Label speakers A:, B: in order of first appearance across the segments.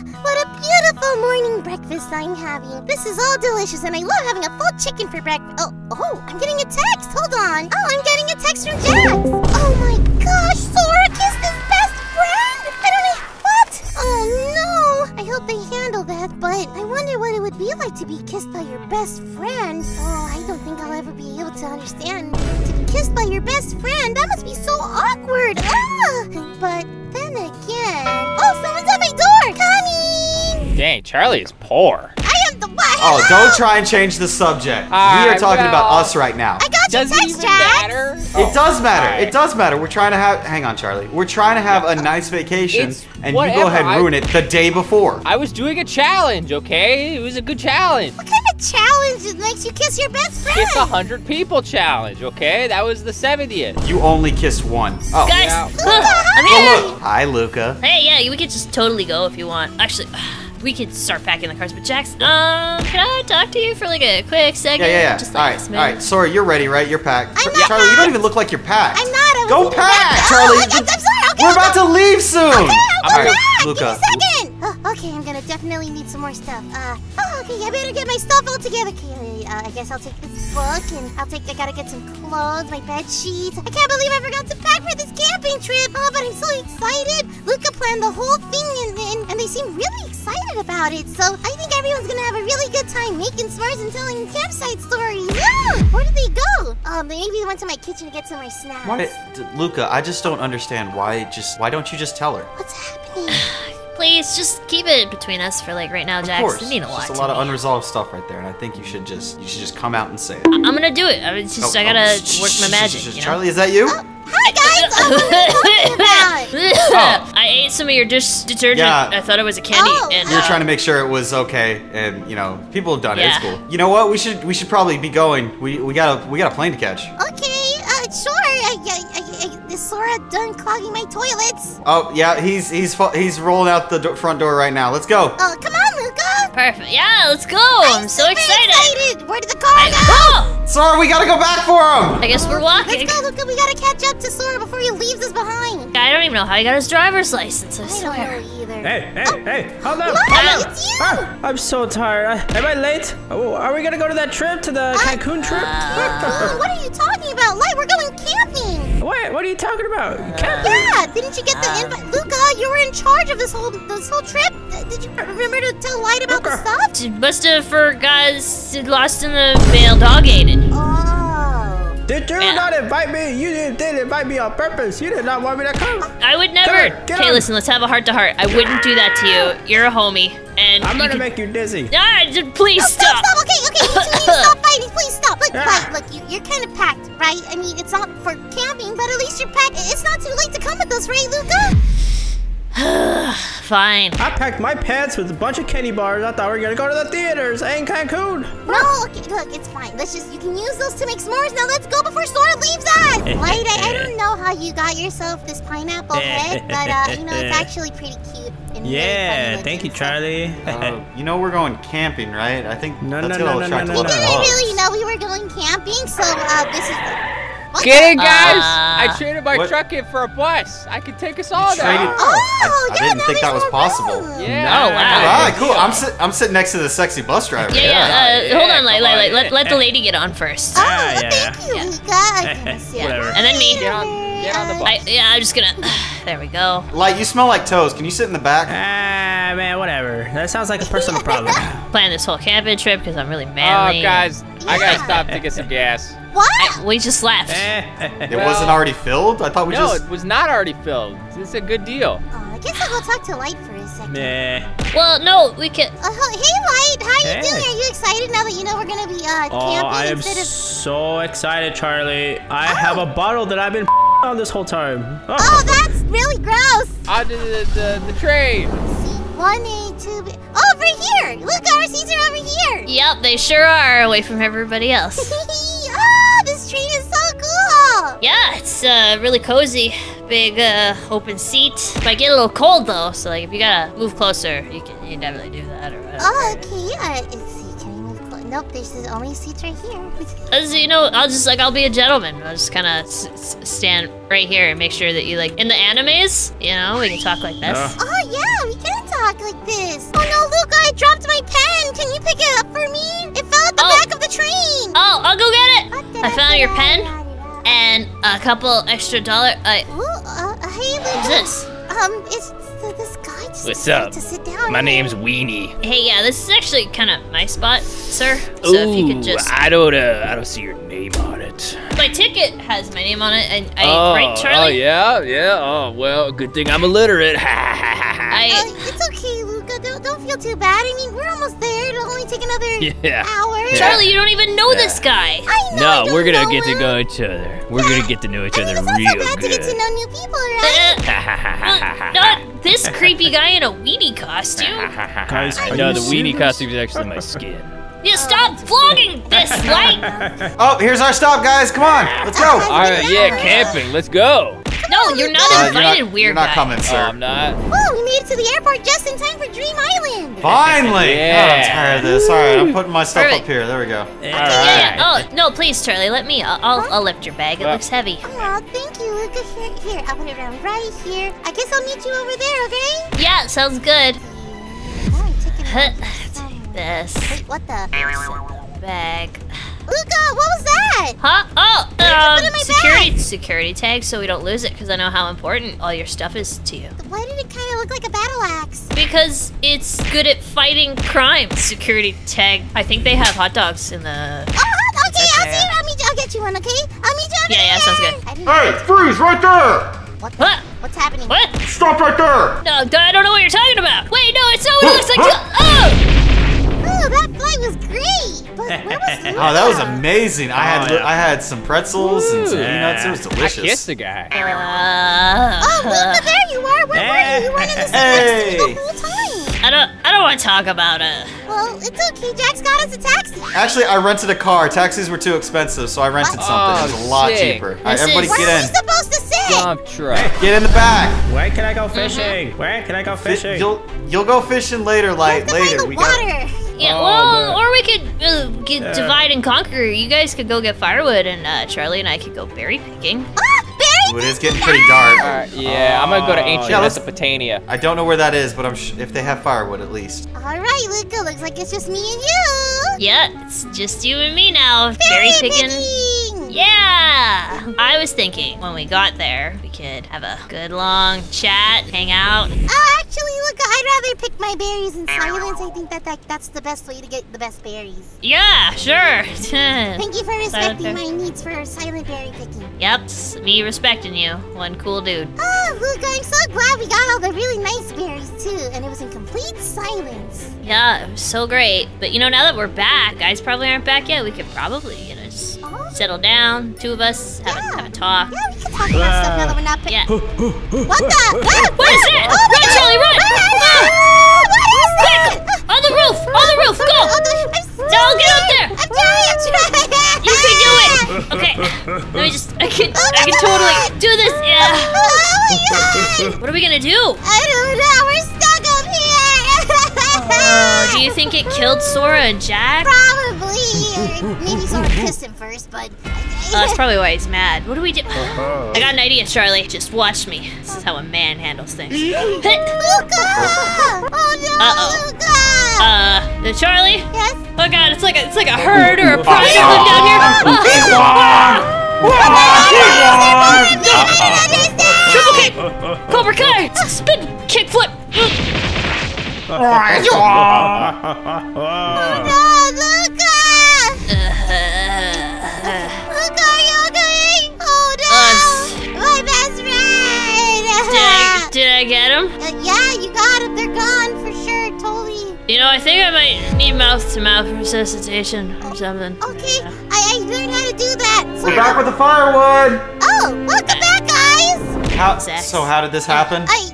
A: what a beautiful morning breakfast I'm having. This is all delicious, and I love having a full chicken for breakfast. Oh, oh, I'm getting a text. Hold on. Oh, I'm getting a text from Jax. Oh my gosh, Sora kissed his best friend. I don't know what. Oh no. I hope they handle that, but I wonder what it would be like to be kissed by your best friend. Oh, I don't think I'll ever be able to understand. To be kissed by your best friend, that must be so awkward. Ah! But then again, Coming.
B: Dang, Charlie is poor.
A: I am the what?
C: Oh, don't try and change the subject. we are
B: I
C: talking about us right now.
A: I got
B: Does it
A: text,
B: even
A: Jax.
B: matter?
C: It oh, does matter.
B: alright.
C: It does matter. We're trying to have. Hang on, Charlie. We're trying to have a nice vacation,
B: It's
C: and you go ahead and
B: I-
C: ruin it the day before.
B: I was doing a challenge, okay? It was a good challenge.
A: What kind of challenge that makes you kiss your best friend?
B: Kiss a hundred people challenge, okay? That was the 70th.
C: You only kissed one. Oh.
D: Guys,
B: Yeah.
D: I'm
C: Oh, look. Hi, Luca.
D: Hey, yeah, we could just totally go if you want. Actually, we could start packing the cars. But Jax, um, can I talk to you for like a quick second?
C: Yeah, yeah, yeah.
D: Just
C: all
D: like
C: right,
D: this
C: all
D: minute.
C: you're ready, right? You're packed.
A: I'm
C: Char-
A: not
C: Charlie, you don't even look like you're packed.
A: I'm not. I was
C: Go
A: thinking
C: pack,
A: about-
C: Charlie.
A: Oh, I'm, I'm sorry. Okay,
C: We're
A: I'll
C: about
A: go
C: to leave soon.
A: Okay, I'll go
C: All right,
A: back.
C: Luca.
A: Give me a second. Oh, okay, I'm gonna definitely need some more stuff. Uh, oh, okay, I better get my stuff all together. Okay, uh, I guess I'll take this book and I'll take. I gotta get some clothes, my bed sheets. I can't believe I forgot to pack for this camping trip. Oh, but I'm so excited. Luca planned the whole thing, and and, and they seem really excited about it. So I think everyone's gonna have a really good time making s'mores and telling campsite stories. Yeah. Where did they go? Oh, maybe they went to my kitchen to get some more snacks.
C: Why, d- Luca? I just don't understand why. Just why don't you just tell her?
A: What's happening?
D: Please, just keep it between us for like right now,
C: Of course,
D: It mean a
C: It's
D: lot.
C: just a
D: to
C: lot of
D: me.
C: unresolved stuff right there, and I think you should just you should just come out and say it.
D: I'm gonna do it. I mean, just
C: Oh,
D: I
C: oh,
D: gotta
C: shh,
D: work my
C: shh,
D: magic.
C: shh, shh.
D: you know?
C: Charlie, is that you?
A: Hi
D: ate some of your dish detergent.
C: Yeah.
D: I thought it was a candy.
A: Oh,
D: and,
C: We were
D: uh,
C: trying to make sure it was okay, and you know, people have done it. It's
D: Yeah.
C: cool. You know what? We should we should probably be going. We we got a we got a plane to catch.
A: Okay, uh, sure. I, I, I, I, is Sora done clogging my toilets?
C: Oh yeah, he's he's he's rolling out the do- front door right now. Let's go.
A: Oh, come on, Luca.
D: Perfect. Yeah, let's go. I'm, so
A: super
D: excited.
A: Where did the car
D: I,
A: go?
D: oh,
C: Sora, we gotta go back for him.
D: I guess we're walking.
A: Let's go, Luca. We gotta catch up to Sora before he leaves us behind.
D: I don't even know how he got his driver's license. I
A: I
D: swear.
A: don't know either.
E: Hey, hey, hey, hold up.
A: Light, it's you.
E: Ah, I'm so tired. Uh, am I late? Oh, are we gonna go to that trip, to the Cancun trip?
A: Cancun? What are you talking about? Light, we're going camping.
E: What? What are you talking about? Camping?
A: Yeah, didn't you get the invite? Luca, you were in charge of this whole this whole trip. Uh, Did you remember to tell Light about the stuff?
D: She must have forgot it's lost in the mail. Dog ate it.
A: Oh.
E: Did you
D: Yeah.
E: not invite me? You didn't, didn't invite me on purpose. You did not want me to come.
D: I would never. Okay,
E: on.
D: listen. Let's have a heart to heart. I wouldn't do that to you. You're a homie, and
E: I'm gonna
D: could-
E: make you dizzy.
D: Ah, just please
A: Stop,
D: stop.
A: stop, okay, okay, you two need to stop Light, look, you, you're kind of packed, right? I mean, it's not for camping, but at least you're packed. It's not too late to come with us, right, Luca?
D: Fine.
E: I packed my pants with a bunch of candy bars. I thought we were gonna go to the theaters in Cancun.
A: No, okay, look, it's fine. Let's just, you can use those to make s'mores. Now let's go before Sora leaves us. Light, I, I don't know how you got yourself this pineapple head, but, uh, you know, it's actually pretty cute.
E: Yeah,
A: funny
E: thank you, Charlie.
C: Uh, you know we're going camping, right? I think
E: No,
C: that's
E: no,
C: gonna
E: no, no,
C: attract
E: no, no,
C: lot
E: no.
C: of
A: Didn't really know we were going camping, so, uh, this is... What
B: Get
A: the-
B: in, guys!
D: Uh,
B: I traded my
C: What?
B: truck in for a bus. I could take us all there.
A: Oh,
C: I- I
A: yeah,
C: didn't
A: now
C: think that was possible.
A: room.
B: Yeah.
D: Oh, wow.
C: All right, cool. I'm sit- I'm sitting next to the sexy bus driver.
D: Yeah, yeah. Uh, hold on, like,
B: come
D: like, let, let the lady get on first.
A: Oh,
E: Ah, yeah,
A: thank you,
D: yeah.
A: Luca. I yeah.
E: Whatever.
D: And then me.
B: Get on, get on the bus.
D: I, yeah, I'm just gonna. There we go.
C: Light, you smell like toes. Can you sit in the back?
E: Ah, man, whatever. That sounds like a personal problem.
D: Plan this whole camping trip because I'm really mad.
B: Oh,
D: manly.
B: guys, I gotta stop to get some gas.
A: What?
D: I- we just left.
E: Eh,
C: It
B: Well-
C: wasn't already filled. I thought we
B: No,
C: just.
B: No, it was not already filled. This is a good deal.
A: Oh, I guess I'll go talk to Light for a second.
E: Meh.
D: Well, no, we can.
A: Uh, hey, Light, how are you
E: Hey.
A: doing? Are you excited now that you know we're gonna be uh,
E: Oh,
A: camping
E: I am
A: instead of?
E: so excited, Charlie. I have a bottle that I've been on this whole time.
A: Oh, that's really gross.
B: On to the, the, the train.
A: See, one A, two B. Oh, over here. Look, our seats are over here.
D: Yep, they sure are away from everybody else.
A: this train is so cool.
D: Yeah, it's uh, really cozy. Big uh, open seat. Might get a little cold though, so like if you gotta move closer, you can you can definitely do that or whatever.
A: Oh, okay. Uh, let's see. Can we move close? Nope. There's the only seats right here.
D: As you know, I'll just like I'll be a gentleman. I'll just kind of s- s- stand right here and make sure that you like in the animes. You know, we can talk like this.
E: Uh.
A: oh yeah, we can talk talk like this? Oh no, Luca, I dropped my pen. Can you pick it up for me? It fell at the
D: Oh.
A: back of the train.
D: Oh, I'll go get it. I found your pen and a couple extra dollar. I.
A: Ooh, uh, uh, hey, Luca.
D: Who's this?
A: Um, it's th- this guy just
B: What's up?
A: to sit down
B: My name's Weenie.
D: Hey, yeah, this is actually kind of my spot, sir. So if you could just.
B: I don't, uh, I don't see your name on it.
D: My ticket has my name on it, and I.
B: oh,
D: right, Charlie?
B: oh yeah, yeah. Oh well, good thing I'm illiterate. Ha ha ha ha.
D: I.
A: Uh, it's okay, Luca. Don't, don't feel too bad. I mean, we're almost there. It'll only take another
B: Yeah.
A: hour.
D: Charlie, you don't even know this guy.
A: I know. I
B: No,
A: don't
B: we're gonna
A: know
B: get to know each other. We're gonna get to know each
A: I mean,
B: other
A: it's not
B: real
A: so bad to get to know new people, right?
D: Uh, not this creepy guy in a weenie costume.
E: Guys,
B: I
E: are
B: know
E: you
B: the weenie costume is actually my skin.
D: Yeah, stop vlogging this light.
C: Oh, here's our stop, guys. Come on, let's go.
B: All right, yeah, camping. Let's go.
D: No, you're not
C: Uh,
D: invited,
C: you're not,
D: weird
C: you're not
D: guy.
C: coming,
B: Oh,
C: sir.
B: I'm not.
A: Oh, we made it to the airport just in time for Dream Island.
C: Finally.
B: Yeah.
C: Oh, I'm tired of this. All right, I'm putting my stuff
D: Perfect.
C: up here. There we go.
B: All
D: Yeah,
B: right.
D: yeah. Oh no, please, Charlie, let me. I'll, I'll, I'll lift your bag. It
B: Well-
D: looks heavy.
A: Oh, thank you, Luca. Here, here, I'll put it around right here. I guess I'll meet you over there, okay?
D: Yeah, sounds good.
A: Oh, I'm taking
D: Huh,
A: it
D: Take this
A: Wait, what the?
D: bag.
A: Luca, what was that?
D: Huh? Oh,
A: put it in
D: um,
A: my
D: security security tag, so we don't lose it, because I know how important all your stuff is to you.
A: Why did it kind of look like a battle axe?
D: Because it's good at fighting crime. Security tag. I think they have hot dogs in the.
A: Oh, okay, I'll
D: fair.
A: see you. I'll meet you. I'll get you one, okay? I'll meet you over
D: Yeah, yeah, sounds good.
C: Hey, freeze right there!
A: What? The,
D: What?
A: what's happening?
D: What?
C: Stop right there!
D: No, I don't know what you're talking about. Wait, no, it's not what it looks like. Oh,
A: that was
C: amazing. I had
E: Oh, yeah.
C: I had some pretzels and some
B: Ooh.
C: peanuts. It was delicious.
B: I
C: delicious.
B: kissed the guy.
D: Uh,
A: Oh, Luca, there you are. Where were you? You weren't in the seat next
C: Hey.
A: the whole time.
D: I don't. I don't want to talk about it.
A: Well, it's okay. Jack's got us a taxi.
C: Actually, I rented a car. Taxis were too expensive, so I rented
A: What?
C: something. it was a
B: Oh,
C: lot
B: sick.
C: cheaper. All right,
D: This
C: everybody
D: is-
A: Where
C: get
A: are we
C: in.
A: supposed to sit?
B: Dump truck.
C: Get in the back.
E: Where can I go fishing? Where can I go
C: Fi-
E: fishing?
C: You'll you'll go fishing later,
A: We have
C: like later.
A: find the
C: We got.
A: Water.
D: Yeah,
B: Oh,
D: well,
B: but-
D: or we could uh, get,
E: Yeah.
D: divide and conquer. You guys could go get firewood, and uh, Charlie and I could go berry picking.
A: Ah,
C: Ooh,
A: berry
C: it is getting pretty dark.
B: All right, yeah, I'm gonna go to ancient
C: Yeah, let's-
B: Mesopotamia.
C: I don't know where that is, but I'm sh- if they have firewood at least.
A: All right, Luca. Looks like it's just me and you.
D: Yeah, it's just you and me now. Berry picking.
A: picking.
D: Yeah! I was thinking when we got there, we could have a good long chat, hang out.
A: Oh, actually, Luca, I'd rather pick my berries in silence. I think that, that that's the best way to get the best berries.
D: Yeah, sure.
A: Thank you for respecting my needs for silent berry picking.
D: yep, me respecting you. One cool dude.
A: Oh, Luca, I'm so glad we got all the really nice berries too, and it was in complete silence.
D: Yeah, it was so great. But you know, now that we're back, guys probably aren't back yet. We could probably, you know, settle down, two of us, have, a, have a talk.
A: yeah, we can talk about stuff now that we're not picking.
D: Yeah.
A: What the? Ah,
D: What is it?
A: Oh
D: Run,
A: God.
D: Charlie, run!
A: Ah! What is that?
D: On the roof! On the roof! Go!
A: Oh, the- I'm
D: No, get up there.
A: I'm trying. I'm trying.
D: You can do it! Okay. Let me just. I can.
A: Oh
D: I
A: my
D: can
A: God.
D: totally do this. Yeah.
A: Oh my god!
D: What are we gonna do?
A: I don't know. We're stuck up here.
D: Oh, do you think it killed Sora and Jack?
A: Probably. Maybe Sora kissed him first, but.
D: Oh, that's probably why he's mad. What do we do? I got an idea, Charlie. Just watch me. This is how a man handles things.
A: Luca! Oh no,
D: Uh-oh.
A: Luca!
D: Uh, the Charlie?
A: yes?
D: Oh god, it's like a it's like a herd or a pride of them down here. Triple kick, Cobra Kai, spin, kick, flip.
A: No, Luca! Luca, are you okay? Oh no! My best friend!
D: Did I, did I get him?
A: Uh, yeah, you got them. They're gone for sure, totally.
D: You know, I think I might need mouth-to-mouth resuscitation or something.
A: Okay, I, I learned how to do that. So
C: We're back with the firewood.
A: Oh, welcome back, guys!
C: How, so how did this happen?
A: I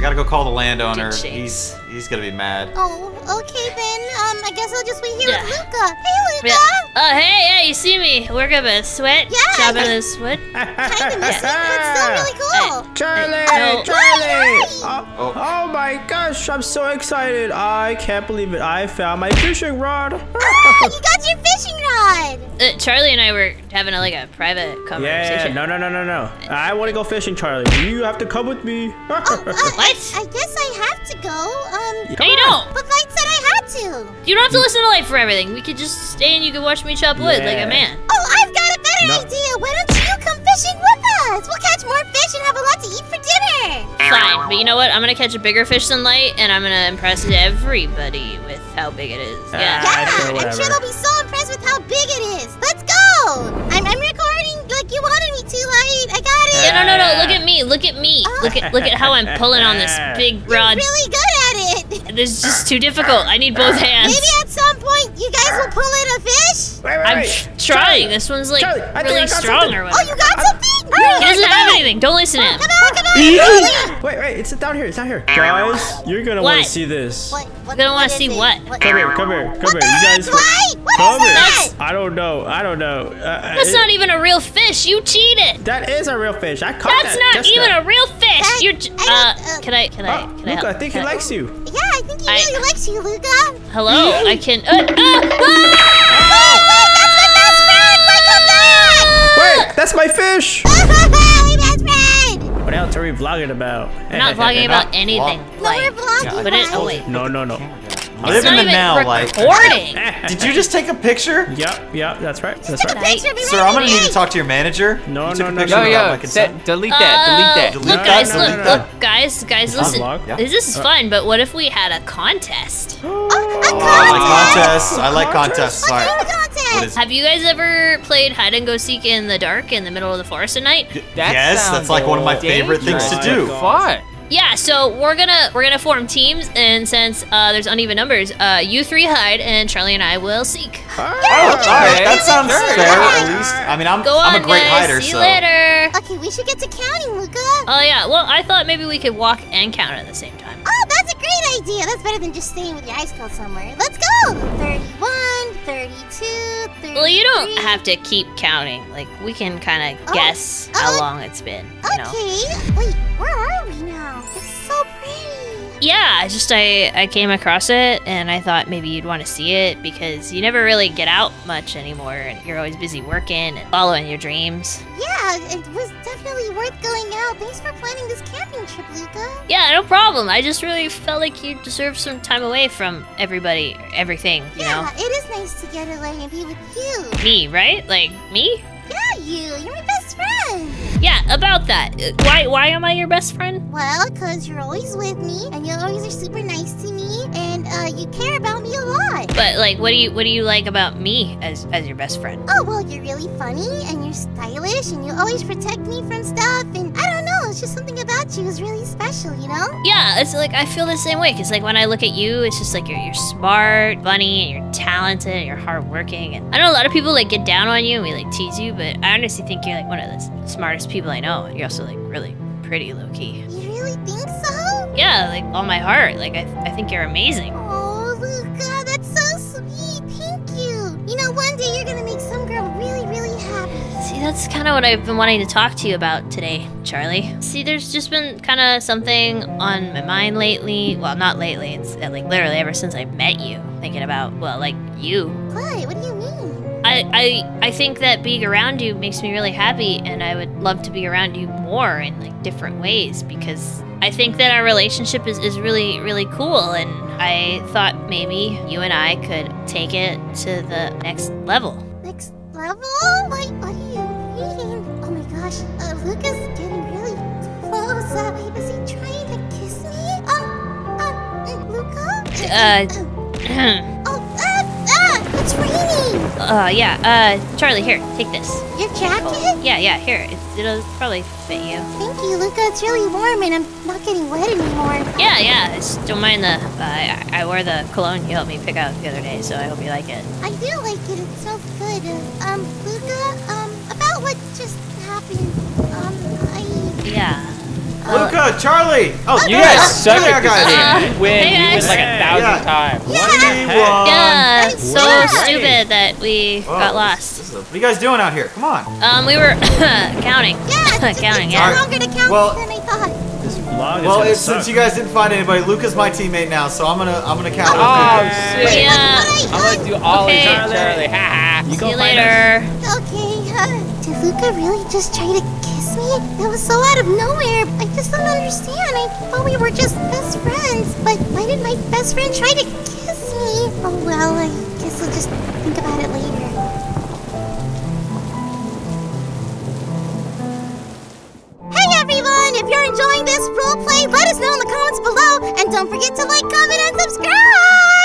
A: I
C: gotta go call the landowner. He's he's gonna be mad.
A: Oh, okay then. Um, I guess I'll just wait here
D: Yeah.
A: with Luca. Hey, Luca.
D: Yeah. Oh, hey, yeah, you see me. Work up a sweat.
A: Yeah.
D: Chopping the sweat.
A: Kind of missing, but still really cool.
E: Charlie!
D: No.
E: Charlie!
A: Why?
E: Oh, oh my gosh, I'm so excited. I can't believe it. I found my fishing rod.
A: Ah, you got your fishing rod. God!
D: Uh, Charlie and I were having a, like a private conversation.
E: Yeah,
D: conversation.
E: no, no, no, no, no. I want to go fishing, Charlie. You have to come with me.
A: Oh, uh,
D: What?
A: I, I guess I have to go. Um,
D: No, you don't.
A: but Light said I had to.
D: You don't have to listen to Light for everything. We could just stay and you could watch me chop wood like a man.
A: Oh, I've got a better
E: No.
A: idea. Why don't you come fishing with us? We'll catch more fish and have a lot to eat for dinner.
D: Fine, but you know what? I'm gonna catch a bigger fish than Light, and I'm gonna impress everybody with how big it is. Yeah.
A: Yeah,
E: Ah, sure,
A: I'm sure they'll be so
D: no, no, no. Look at me. Look at me. Look at look at how I'm pulling on this big rod.
A: Really good at it.
D: This is just too difficult. I need both hands.
A: Maybe at some point you guys will pull in a fish.
E: Wait, wait,
D: I'm
E: wait.
D: tr- trying. This one's like
E: Charlie, I think I
D: really strong
E: something.
D: or
A: Oh, you got something?
D: He doesn't have anything. Don't listen to oh, him.
A: Come on, come on. Charlie.
E: Wait, wait, it's down here, it's down here. Guys, you're gonna want to see this.
A: What, what,
D: You're gonna wanna see
A: it?
D: what?
E: Come here, come here, come
A: What
E: here. You guys.
A: Light? What
E: come
A: is
E: here.
A: that?
E: I don't know. I don't know. Uh,
D: That's
E: it-
D: not even a real fish. You cheated.
E: That is a real fish. I caught
D: That's
E: that.
D: not even
E: now.
D: a real fish.
A: That-
D: You're. j-
A: I
D: Uh,
A: don't- uh,
D: can I? Can I?
E: Oh,
D: Can I?
E: Luca, I
D: help?
E: think
D: Can
E: he
D: I-
E: likes you.
A: Yeah, I think he
D: I-
A: really likes you, Luca.
D: Hello. I can. Uh, uh,
A: Wait, wait,
E: Wait, that's my fish.
A: that's my best friend! my best friend!
E: What else are we vlogging about?
D: I'm not vlogging about anything.
A: No, we're
D: Like,
A: vlogging,
D: put it
A: Light.
D: away.
E: No, no, no.
C: Live in the
D: even
C: now, like.
D: recording.
C: Did you just take a picture?
E: Yep, yep, that's right. That's right.
A: picture
C: Sir,
A: right
C: I'm gonna need to talk to your manager.
E: No,
C: You took
E: no, no, no.
B: Yo,
C: without my
B: yo,
C: consent.
B: set, delete that, delete that.
D: Uh, look,
C: that?
D: guys,
C: No, no,
D: look,
C: no, no.
D: look, guys, guys, listen.
C: Yeah.
D: This is fun, but what if we had a contest?
A: Oh, a
C: Oh, I like
A: contest!
C: contests. I like contests.
A: What
C: All
A: kind of
C: right.
A: contest?
C: What is
D: Have you guys ever played hide and go seek in the dark in the middle of the forest at night?
B: That
C: Yes, that's like one of my favorite things to do.
B: Fun.
D: Yeah, so we're gonna we're gonna form teams, and since uh, there's uneven numbers, uh, you three hide, and Charlie and I will seek.
C: Oh, all right. That sounds
B: Sure.
C: fair, at least. I mean, I'm,
D: Go on,
C: I'm a great
D: guys.
C: hider,
D: See
C: so.
D: you later.
A: Okay, we should get to counting, Luca.
D: Oh yeah, well I thought maybe we could walk and count at the same time.
A: Oh, that's a great idea. That's better than just staying with your eyes closed somewhere. Let's go. 31, 32, 33.
D: Well, you don't have to keep counting. Like we can kind of
A: Oh,
D: guess how
A: oh,
D: long it's been. You know?
A: Okay. Wait, where are we now? It's so pretty.
D: Yeah, just I I came across it and I thought maybe you'd want to see it because you never really get out much anymore and you're always busy working and following your dreams.
A: Yeah, it was definitely worth going out. Thanks for planning this camping trip, Luca.
D: Yeah, no problem. I just really felt like you deserved some time away from everybody, everything, you
A: yeah,
D: know?
A: it is nice to get away and be with you.
D: Me, right? Like me?
A: Yeah, you. You're my best friend.
D: Yeah, about that. Uh, Why why am I your best friend?
A: Well, because you're always with me and you always are super nice to me uh, you care about me a lot.
D: But like what do you what do you like about me as as your best friend?
A: Oh, well, you're really funny and you're stylish and you always protect me from stuff. And I don't know, it's just something about you is really special, you know?
D: Yeah, it's like I feel the same way cuz like when I look at you, it's just like you're you're smart, funny, and you're talented, and you're hardworking. And I know a lot of people like get down on you and we like tease you, but I honestly think you're like one of the smartest people I know. You're also like really pretty low key.
A: You really think so?
D: Yeah, like all my heart. Like I I think you're amazing.
A: Oh, Luca, that's so sweet. Thank you. You know, one day you're gonna make some girl really, really happy.
D: See, that's kind of what I've been wanting to talk to you about today, Charlie. See, there's just been kind of something on my mind lately. Well, not lately. It's uh, like literally ever since I met you. Thinking about, well, like you.
A: What? What do you mean?
D: I, I, I think that being around you makes me really happy, and I would love to be around you more in like different ways because I think that our relationship is, is really, really cool. And I thought maybe you and I could take it to the next level.
A: Next level? Wait, what do you mean? Oh my gosh, uh, Luca's getting really close. Uh, is he trying to kiss me? Um, uh, uh, Luca?
D: Uh.
A: uh,
D: yeah, uh, Charlie, here, take this.
A: Your jacket?
D: Yeah, yeah, here. It's, it'll probably fit you.
A: Thank you, Luca. It's really warm and I'm not getting wet anymore.
D: Yeah, yeah. Just don't mind the. Uh, I, I wore the cologne you helped me pick out the other day, so I hope you like it.
A: I do like it. It smells good. Um, Luca, um, about what just happened. Um, I.
D: Yeah.
C: Luca, Charlie. Oh,
B: You
C: yeah,
B: guys suck
C: yeah,
B: at this
C: guys.
B: game. You win.
D: Hey,
B: You win like a thousand
C: Yeah.
B: times.
C: We
A: Yeah.
C: won.
D: Yeah, so
A: what?
D: stupid that we
C: Whoa,
D: got lost.
C: this is a- what are you guys doing out here? Come on.
D: Um, we were counting.
A: Yeah, it's,
D: counting,
A: it's
D: yeah.
A: longer to count
C: Well-
A: than I thought.
E: This vlog is
C: Well,
E: gonna
C: if,
E: suck.
C: since you guys didn't find anybody, Luca's my teammate now, so I'm gonna I'm gonna count.
B: Oh,
C: Luca.
B: sick.
D: Yeah.
B: I'm gonna do all
D: Okay.
B: of it, Charlie. Ha ha.
E: You
D: See
E: go
D: you
E: find
D: later.
A: Okay, uh, did Luca really just try to kiss me? That was so out of nowhere. I just don't understand. I thought we were just best friends. But why did my best friend try to kiss me? Oh well, I guess I'll just think about it later. if you're enjoying this roleplay, let us know in the comments below. And don't forget to like, comment, and subscribe!